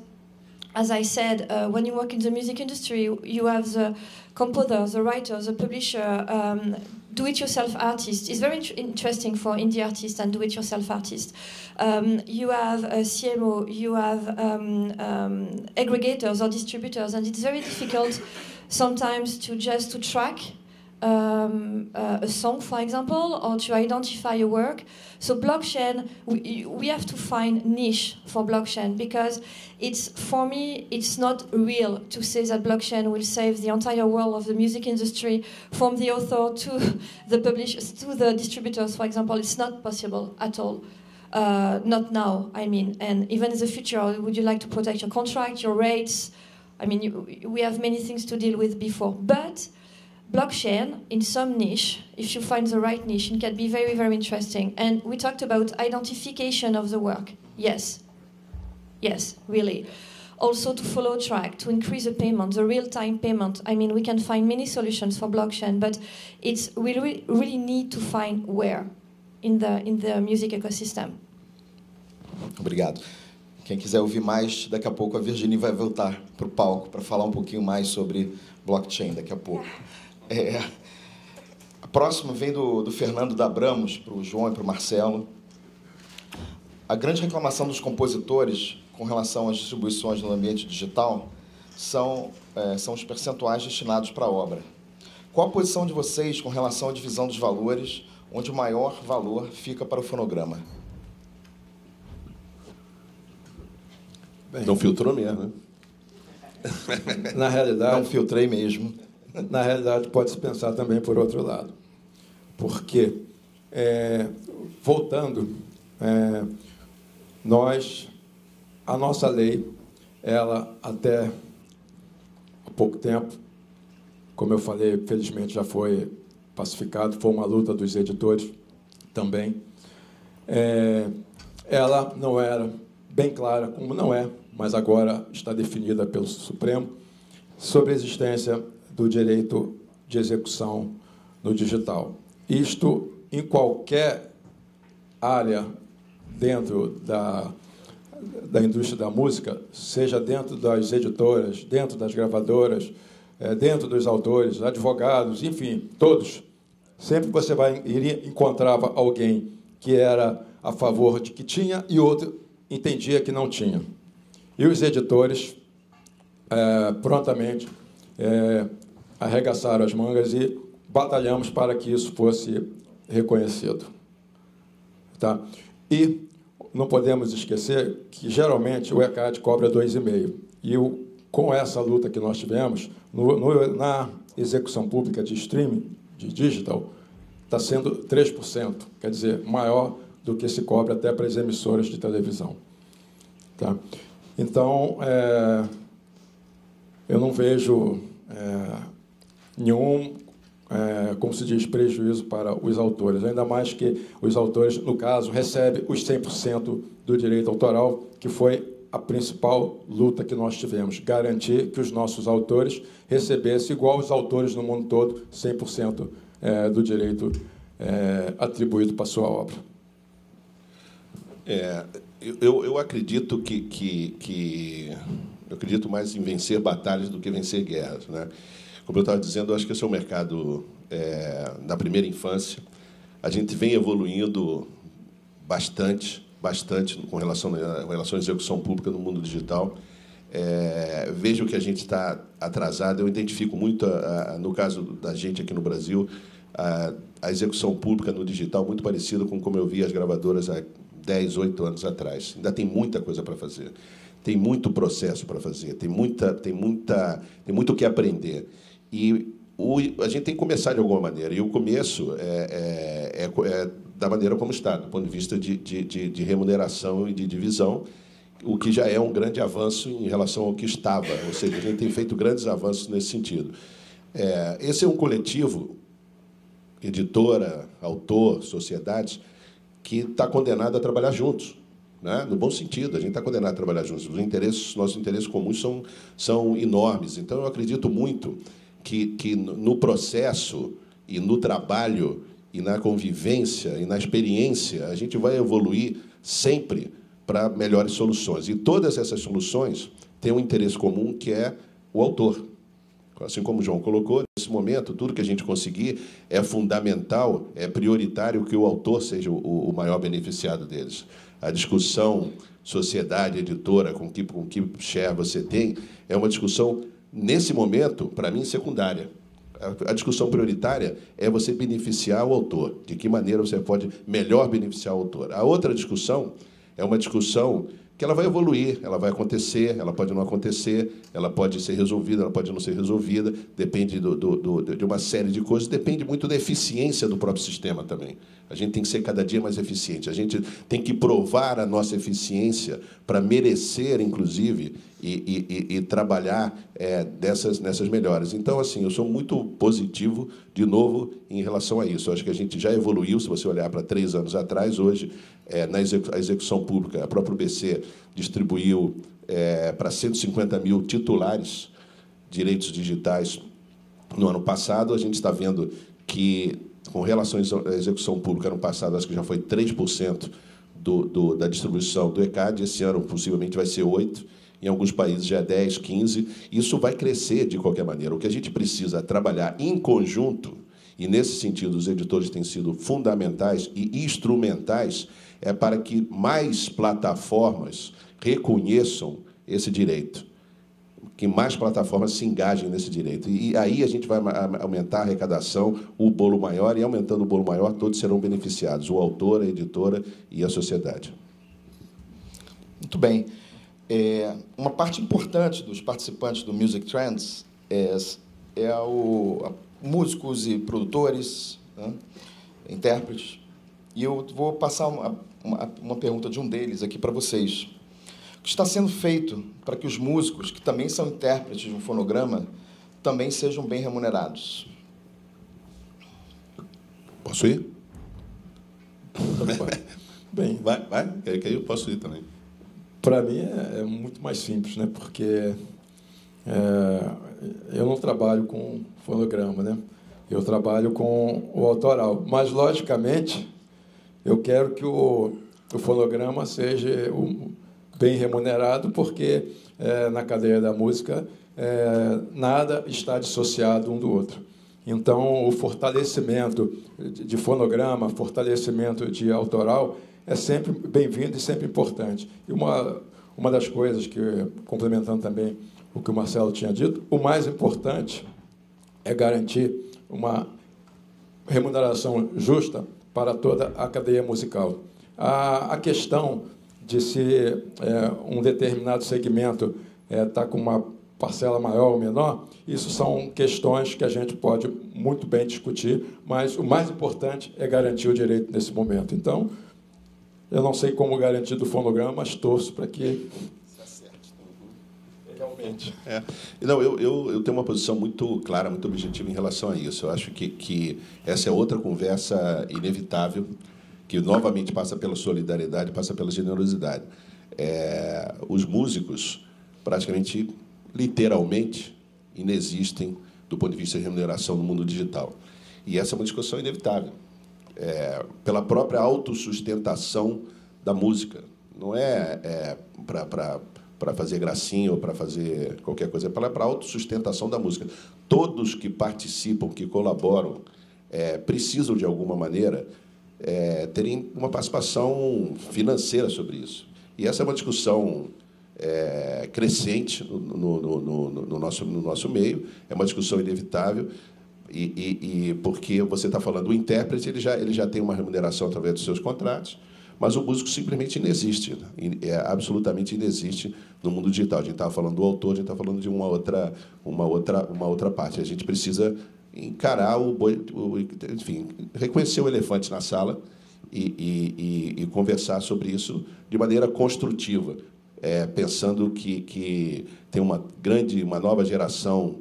as I said, uh, when you work in the music industry, you have the composer, the writer, the publisher, um, do-it-yourself artists. It's very interesting for indie artists and do-it-yourself artists. Um, you have a CMO, you have um, um, aggregators or distributors, and it's very difficult sometimes to just to track um, uh, a song, for example, or to identify a work. So blockchain, we, we have to find niche for blockchain because it's for me it's not real to say that blockchain will save the entire world of the music industry from the author to the publishers to the distributors, for example. It's not possible at all. Uh, not now, I mean, and even in the future, would you like to protect your contract, your rates? I mean, you, we have many things to deal with before, but blockchain in some niche, if you find the right niche, it can be very, very interesting. And we talked about identification of the work. Yes. Yes, really. Also to follow track, to increase the payment, the real-time payment. I mean, we can find many solutions for blockchain, but it's we really, really need to find where in the in the music ecosystem. Obrigado. Quem quiser ouvir mais, daqui a pouco a Virginie vai voltar para o palco para falar um pouquinho mais sobre blockchain daqui a pouco. É, a próxima vem do, do Fernando da Abramos, para o João e para o Marcelo. A grande reclamação dos compositores com relação às distribuições no ambiente digital são, é, são os percentuais destinados para a obra. Qual a posição de vocês com relação à divisão dos valores, onde o maior valor fica para o fonograma? Bem, Não filtrou mesmo, né? Na realidade. Não filtrei mesmo na realidade, pode-se pensar também por outro lado. Porque, é, voltando, é, nós, a nossa lei, ela até há pouco tempo, como eu falei, felizmente já foi pacificado, foi uma luta dos editores também. É, ela não era bem clara, como não é, mas agora está definida pelo Supremo, sobre a existência do direito de execução no digital. Isto em qualquer área dentro da, da indústria da música, seja dentro das editoras, dentro das gravadoras, é, dentro dos autores, advogados, enfim, todos. Sempre você vai iria, encontrava alguém que era a favor de que tinha e outro entendia que não tinha. E os editores é, prontamente é, arregaçaram as mangas e batalhamos para que isso fosse reconhecido. Tá? E não podemos esquecer que geralmente o ECAD cobra 2,5%. E o, com essa luta que nós tivemos, no, no, na execução pública de streaming, de digital, está sendo 3%, quer dizer, maior do que se cobra até para as emissoras de televisão. Tá? Então, é, eu não vejo é, nenhum, é, como se diz, prejuízo para os autores. Ainda mais que os autores, no caso, recebem os 100% do direito autoral, que foi a principal luta que nós tivemos, garantir que os nossos autores recebessem, igual os autores no mundo todo, 100% é, do direito é, atribuído para a sua obra. É, eu, eu acredito que, que, que eu acredito mais em vencer batalhas do que vencer guerras, né? Como eu estava dizendo, eu acho que esse é o mercado é, da primeira infância. A gente vem evoluindo bastante, bastante com relação, com relação à execução pública no mundo digital. É, vejo que a gente está atrasado. Eu identifico muito, a, a, no caso da gente aqui no Brasil, a, a, execução pública no digital muito parecida com como eu vi as gravadoras há 10, 8 anos atrás. Ainda tem muita coisa para fazer. Tem muito processo para fazer. Tem muita, tem muita, tem muito o que aprender. E o, a gente tem que começar de alguma maneira. E o começo é, é, é, é da maneira como está, do ponto de vista de, de, de, de remuneração e de divisão. o que já é um grande avanço em relação ao que estava, ou seja, a gente tem feito grandes avanços nesse sentido. É, esse é um coletivo, editora, autor, sociedades, que está condenado a trabalhar juntos. Né? No bom sentido, a gente está condenado a trabalhar juntos. Os interesses, nossos interesses comuns são, são enormes. Então, eu acredito muito que, que no processo e no trabalho e na convivência e na experiência, a gente vai evoluir sempre para melhores soluções. E todas essas soluções têm um interesse comum, que é o autor. Assim como o João colocou, nesse momento, tudo que a gente conseguir é fundamental, é prioritário que o autor seja o, o maior beneficiado deles. A discussão sociedade, editora, com que, com que share você tem, é uma discussão, nesse momento, para mim, secundária. A discussão prioritária é você beneficiar o autor. De que maneira você pode melhor beneficiar o autor. A outra discussão é uma discussão que ela vai evoluir, ela vai acontecer, ela pode não acontecer, ela pode ser resolvida, ela pode não ser resolvida, depende do, do, do, de uma série de coisas, depende muito da eficiência do próprio sistema também. A gente tem que ser cada dia mais eficiente, a gente tem que provar a nossa eficiência para merecer, inclusive, e, e, e trabalhar é, dessas, nessas melhores. Então, assim, eu sou muito positivo, de novo, em relação a isso. Eu acho que a gente já evoluiu, se você olhar para três anos atrás, hoje, é, na execução pública, a própria BC distribuiu é, para 150 mil titulares direitos digitais no ano passado. A gente está vendo que, com relação à execução pública, ano passado, acho que já foi 3% do, do, da distribuição do ECAD, esse ano possivelmente vai ser 8%. Em alguns países já é 10, 15. Isso vai crescer de qualquer maneira. O que a gente precisa trabalhar em conjunto, e nesse sentido os editores têm sido fundamentais e instrumentais, é para que mais plataformas reconheçam esse direito, que mais plataformas se engajem nesse direito. E aí a gente vai aumentar a arrecadação, o bolo maior, e aumentando o bolo maior, todos serão beneficiados, o autor, a editora e a sociedade. Muito bem. É, uma parte importante dos participantes do Music Trends é, é o, músicos e produtores, né, intérpretes. E eu vou passar uma, uma, uma pergunta de um deles aqui para vocês. Está sendo feito para que os músicos, que também são intérpretes de um fonograma, também sejam bem remunerados? Posso ir? Bem, vai, vai, que aí eu posso ir também. Para mim é, é, muito mais simples, né? Porque é, eu não trabalho com fonograma, né? Eu trabalho com o autoral. Mas, logicamente, eu quero que o, o fonograma seja o, bem remunerado, porque é, na cadeia da música é, nada está dissociado um do outro. Então, o fortalecimento de fonograma, fortalecimento de autoral, é sempre bem-vindo e sempre importante. E uma, uma das coisas que, complementando também o que o Marcelo tinha dito, o mais importante é garantir uma remuneração justa para toda a cadeia musical. A, a questão de se é, um determinado segmento está é, tá com uma parcela maior ou menor, isso são questões que a gente pode muito bem discutir, mas o mais importante é garantir o direito nesse momento. Então, eu não sei como garantir do fonograma, mas torço para que realmente. É. Não, eu, eu, eu tenho uma posição muito clara, muito objetiva em relação a isso. Eu acho que, que essa é outra conversa inevitável, que novamente passa pela solidariedade, passa pela generosidade. É, os músicos, praticamente, literalmente, inexistem do ponto de vista de remuneração no mundo digital. E essa é uma discussão inevitável é, pela própria autossustentação da música. Não é, é para fazer gracinha ou para fazer qualquer coisa, é para a autossustentação da música. Todos que participam, que colaboram, é, precisam, de alguma maneira, é, terem uma participação financeira sobre isso. E essa é uma discussão é, crescente no, no, no, no, nosso, no nosso meio, é uma discussão inevitável. E, e, e porque você está falando, o intérprete ele já, ele já tem uma remuneração através dos seus contratos, mas o músico simplesmente inexiste, é absolutamente inexiste no mundo digital. A gente estava falando do autor, a gente está falando de uma outra, uma, outra, uma outra parte. A gente precisa encarar o, o enfim, reconhecer o elefante na sala e, e, e, e conversar sobre isso de maneira construtiva, é, pensando que, que tem uma grande, uma nova geração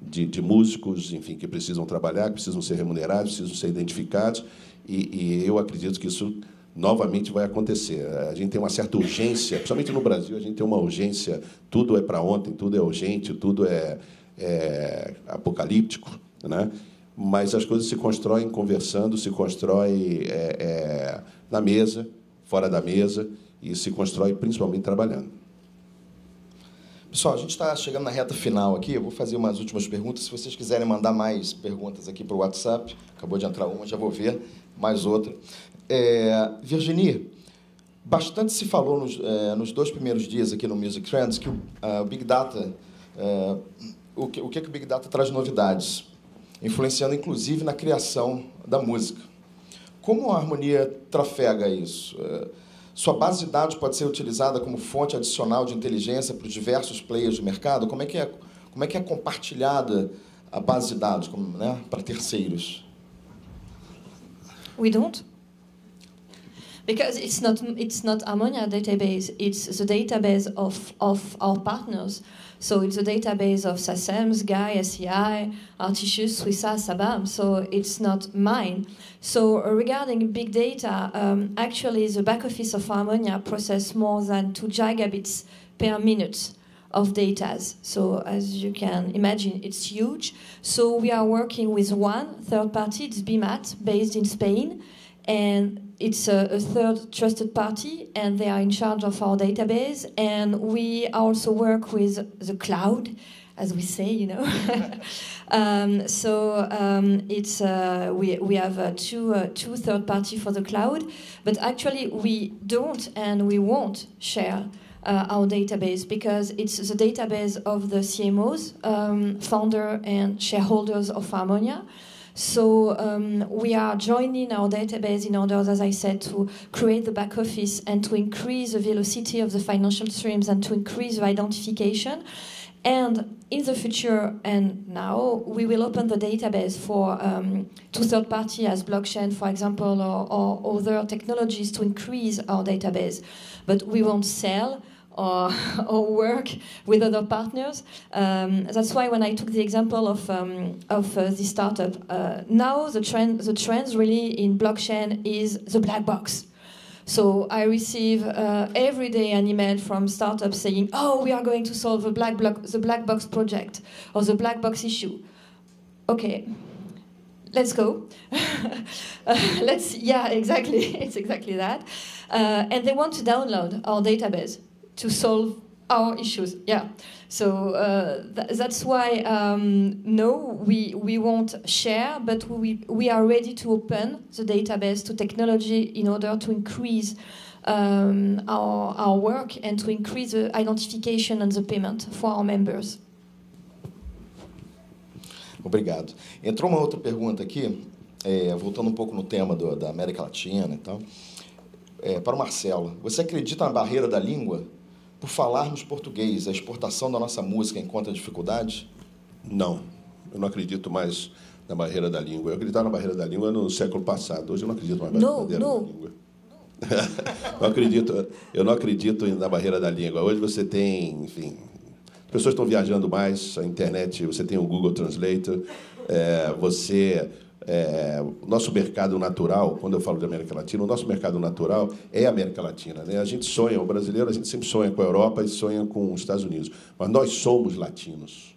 de, de, músicos, enfim, que precisam trabalhar, que precisam ser remunerados, precisam ser identificados, e, e eu acredito que isso novamente vai acontecer. A gente tem uma certa urgência, principalmente no Brasil, a gente tem uma urgência, tudo é para ontem, tudo é urgente, tudo é, é apocalíptico, né? mas as coisas se constroem conversando, se constrói é, é, na mesa, fora da mesa, e se constrói principalmente trabalhando. Pessoal, a gente está chegando na reta final aqui. Eu vou fazer umas últimas perguntas. Se vocês quiserem mandar mais perguntas aqui para o WhatsApp, acabou de entrar uma, já vou ver mais outra. É, Virginie, bastante se falou nos, é, nos, dois primeiros dias aqui no Music Trends que o uh, Big Data, uh, o, que, o que, que o Big Data traz novidades, influenciando inclusive na criação da música. Como a harmonia trafega isso? Uh, sua base de dados pode ser utilizada como fonte adicional de inteligência para os diversos players do mercado? Como é que é, como é, que é compartilhada a base de dados como, né, para terceiros? We don't. Because it's not, it's not Ammonia database, it's the database of, of our partners. So it's a database of SASEMS, GUY, SCI, Artisius, Swissa, Sabam. So it's not mine. So regarding big data, um, actually the back office of Harmonia process more than 2 gigabits per minute of data. So as you can imagine, it's huge. So we are working with one third party, it's BMAT, based in Spain. And it's a, a, third trusted party and they are in charge of our database. And we also work with the cloud as we say you know. Um, so um, it's uh, we, we have uh, two, uh, two third party for the cloud. But actually we don't and we won't share uh, our database because it's the database of the CMOs, um, founder and shareholders of Harmonia. So um, we are joining our database in order, as I said, to create the back office and to increase the velocity of the financial streams and to increase the identification. And in the future and now, we will open the database for um, to third party as blockchain, for example, or, or other technologies to increase our database. But we won't sell or, or work with other partners. Um, that's why when I took the example of, um, of uh, the startup, uh, now the trend, the trends really in blockchain is the black box. So I receive uh, every day an email from startups saying, "Oh, we are going to solve the black block, the black box project or the black box issue." Okay, let's go. uh, let's yeah, exactly. it's exactly that. Uh, and they want to download our database to solve our issues. Yeah. So uh, th that's why um, no, we we won't share, but we we are ready to open the database to technology in order to increase. Um, our, our work and to increase the identification and the payment for our members. Obrigado. Entrou uma outra pergunta aqui, é, voltando um pouco no tema do, da América Latina e tal. É, para o Marcelo, você acredita na barreira da língua por falarmos português, a exportação da nossa música encontra dificuldade? Não, eu não acredito mais na barreira da língua. Eu acreditava na barreira da língua no século passado. Hoje eu não acredito mais na barreira da língua. eu, acredito, eu não acredito na barreira da língua. Hoje você tem, enfim, as pessoas estão viajando mais, a internet, você tem o Google Translator, é, você é, nosso mercado natural, quando eu falo de América Latina, o nosso mercado natural é a América Latina. Né? A gente sonha, o brasileiro, a gente sempre sonha com a Europa e sonha com os Estados Unidos. Mas nós somos latinos.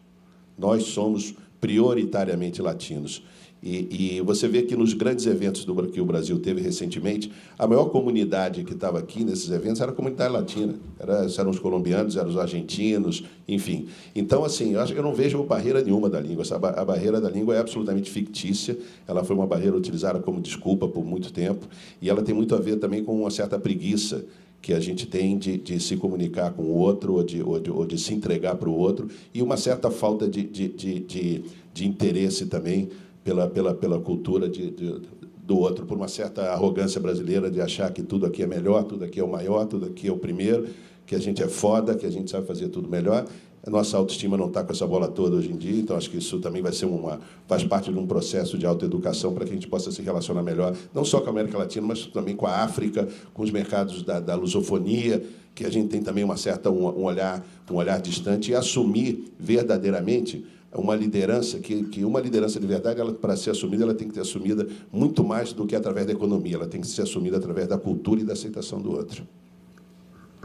Nós somos prioritariamente latinos. E, e, você vê que nos grandes eventos do, que o Brasil teve recentemente, a maior comunidade que estava aqui nesses eventos era a comunidade latina. Era, eram os colombianos, eram os argentinos, enfim. Então, assim, eu, acho, eu não vejo barreira nenhuma da língua. Essa, a barreira da língua é absolutamente fictícia. Ela foi uma barreira utilizada como desculpa por muito tempo. E ela tem muito a ver também com uma certa preguiça que a gente tem de, de se comunicar com o outro ou de, ou de, ou de se entregar para o outro e uma certa falta de, de, interesse também pela, pela, pela cultura de, de, do outro, por uma certa arrogância brasileira de achar que tudo aqui é melhor, tudo aqui é o maior, tudo aqui é o primeiro, que a gente é foda, que a gente sabe fazer tudo melhor. A nossa autoestima não está com essa bola toda hoje em dia, então acho que isso também vai ser uma faz parte de um processo de autoeducação para que a gente possa se relacionar melhor, não só com a América Latina, mas também com a África, com os mercados da, da lusofonia, que a gente tem também uma certa um, um olhar um olhar distante e assumir verdadeiramente uma liderança que, que uma liderança de verdade ela para ser assumida ela tem que ser assumida muito mais do que através da economia. Ela tem que ser assumida através da cultura e da aceitação do outro.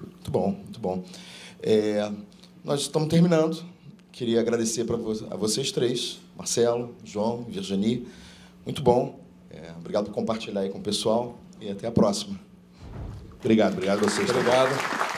Muito bom muito bom. É, nós estamos terminando. Queria agradecer para a vocês três Marcelo João Virginie. Muito bom. É, obrigado por compartilhar aí com o pessoal e até a próxima. Obrigado obrigado a vocês. Obrigado